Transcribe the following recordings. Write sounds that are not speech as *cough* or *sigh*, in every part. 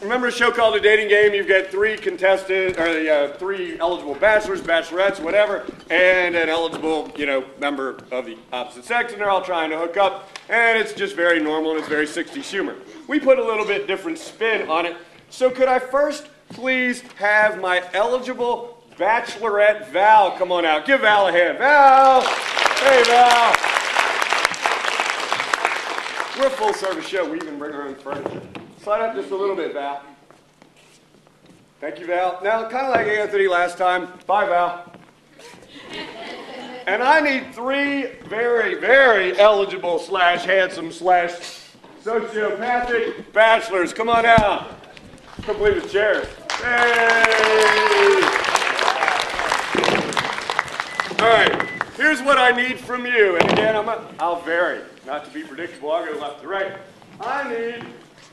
Remember a show called The Dating Game? You've got three contested, or uh, three eligible bachelors, bachelorettes, whatever, and an eligible, you know, member of the opposite sex, and they're all trying to hook up, and it's just very normal and it's very 60s humor. We put a little bit different spin on it. So could I first please have my eligible bachelorette Val come on out? Give Val a hand. Val! Hey, Val! We're a full service show. We even bring our own furniture. Slide up just a little bit, Val. Thank you, Val. Now, kind of like Anthony last time. Bye, Val. *laughs* And I need three very, very eligible slash handsome slash sociopathic bachelors. Come on out. Complete with chairs. Hey! All right, here's what I need from you. And again, I'm a, I'll vary. Not to be predictable, I'll go left to right. I need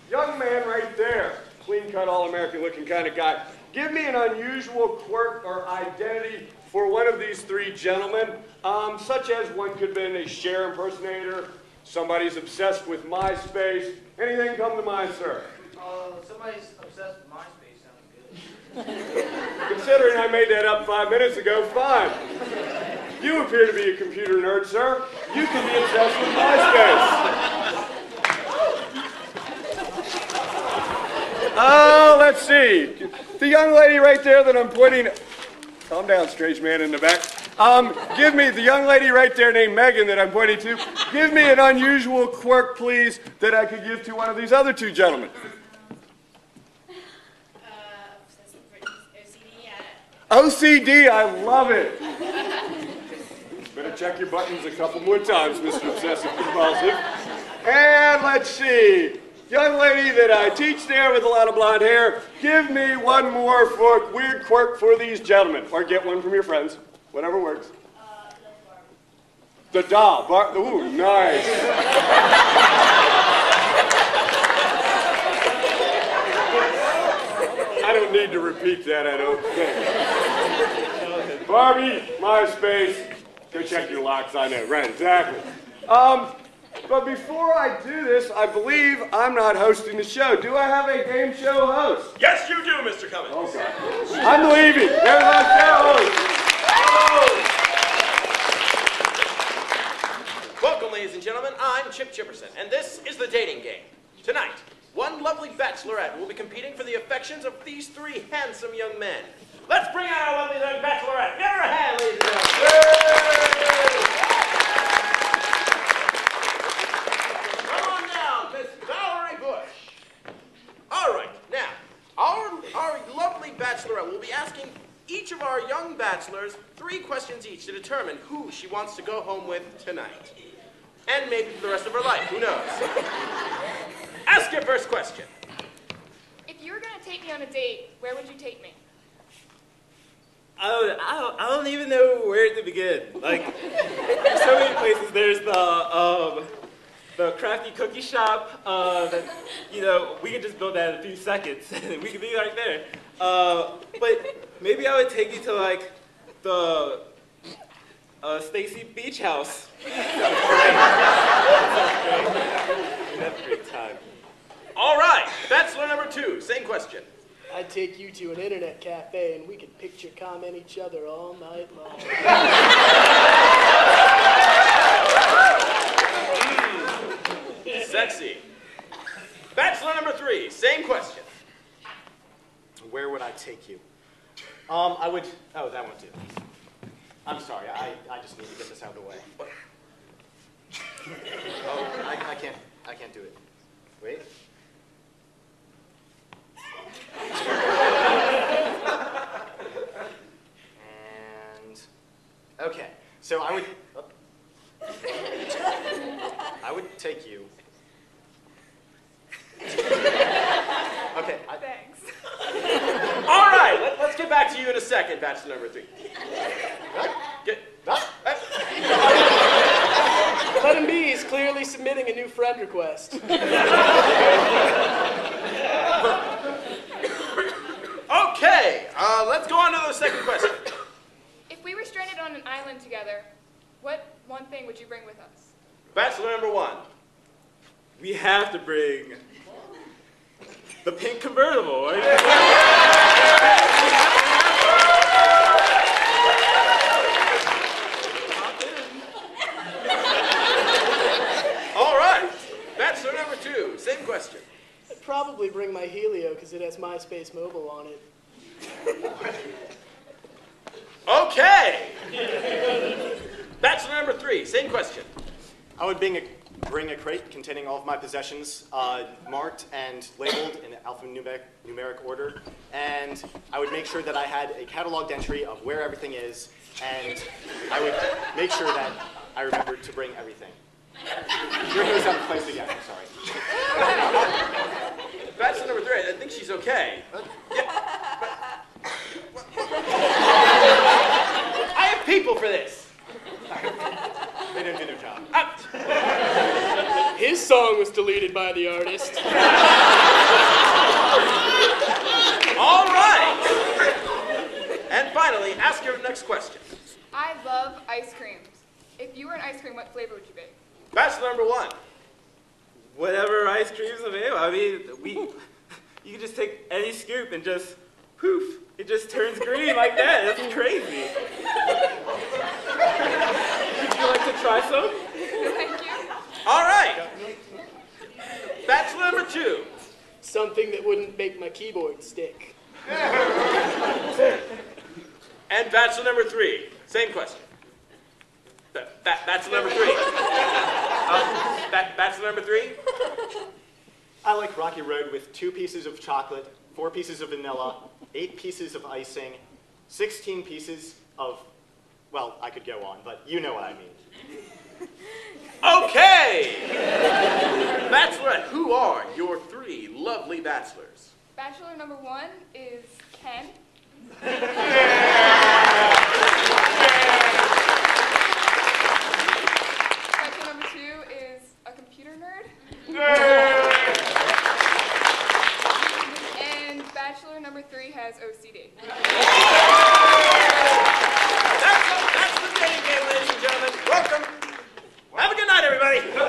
young man right there, clean cut, all American looking kind of guy. Give me an unusual quirk or identity for one of these three gentlemen, um, such as one could have been a Cher impersonator, somebody's obsessed with MySpace. Anything come to mind, sir? Uh, somebody's obsessed with MySpace sounds good. *laughs* Considering I made that up five minutes ago, fine. You appear to be a computer nerd, sir. You can be obsessed with MySpace. Oh, let's see. The young lady right there that I'm pointing. Calm down, strange man in the back. Um, give me the young lady right there named Megan that I'm pointing to. Give me an unusual quirk, please, that I could give to one of these other two gentlemen. Uh, OCD. OCD, I love it. *laughs* Check your buttons a couple more times, Mr. Obsessive Compulsive. And let's see. Young lady that I teach there with a lot of blonde hair, give me one more for weird quirk for these gentlemen. Or get one from your friends. Whatever works. The doll. Bar- Ooh, nice. I don't need to repeat that, I don't think. Barbie, MySpace. Go check your locks, I know. Right, exactly. Um, but before I do this, I believe I'm not hosting the show. Do I have a game show host? Yes, you do, Mr. Cummings. Oh, God. I'm leaving. There's our show host. Welcome, ladies and gentlemen. I'm Chip Chipperson, and this is the dating game. Tonight, one lovely bachelorette will be competing for the affections of these three handsome young men. Let's bring out our lovely young bachelorette. Give her a hand, ladies and gentlemen. Come on down, Miss Valerie Bush. All right, now, our, our lovely bachelorette will be asking each of our young bachelors three questions each to determine who she wants to go home with tonight. And maybe for the rest of her life, who knows? *laughs* Ask your first question. If you were going to take me on a date, where would you take me? I don't, I don't, I don't even know where to begin. Like, *laughs* there's so many places. There's the, um, the crafty cookie shop. Uh, that, you know, we could just build that in a few seconds. And *laughs* we could be right there. Uh, but maybe I would take you to like the uh, Stacy Beach House. *laughs* That's a great time. All right, bachelor number two, same question. I'd take you to an internet cafe and we could picture comment each other all night long. *laughs* Sexy. Bachelor number three, same question. Where would I take you? Um, I would. Oh, that one too. I'm sorry. I, I just need to get this out of the way. *laughs* Oh, I, I can't. I can't do it. Wait. *laughs* And okay. So I would. oh. I would take you. Okay. I, Thanks. All right, let, us get back to you in a second, bachelor number three. Get, Let him be. He's clearly submitting a new friend request. okay, uh, let's go on to the second question. If we were stranded on an island together, what one thing would you bring with us? Bachelor number one. We have to bring the pink convertible. All *laughs* right. Bachelor number two, same question. I'd probably bring my Helio because it has MySpace Mobile on it. Okay. Bachelor number three, same question. I would bring a, bring a crate containing all of my possessions, uh, marked and labeled in alphanumeric numeric order, and I would make sure that I had a cataloged entry of where everything is, and I would make sure that I remembered to bring everything. Here goes out of place again. I'm sorry. *laughs* Bachelor number three, I think she's okay. I have people for this. They didn't do their job. *laughs* His song was deleted by the artist. All right. And finally, ask your next question. I love ice creams. If you were an ice cream, what flavor would you be? Bachelor number one. Whatever ice cream's available. I mean, we, you can just take any scoop and just poof, it just turns green like that. That's crazy. Would you like to try some? Thank you. All right. Bachelor number two. Something that wouldn't make my keyboard stick. And bachelor number three. Same question. Ba- ba- bachelor number three. Uh, ba- bachelor number three. I like Rocky Road with two pieces of chocolate, four pieces of vanilla, eight pieces of icing, 16 pieces of, well, I could go on, but you know what I mean. Okay. Bachelorette, who are your three lovely bachelors? Bachelor number one is Ken. *laughs* bachelor number three has OCD. That's, that's the dating game, ladies and gentlemen. Welcome. Have a good night, everybody.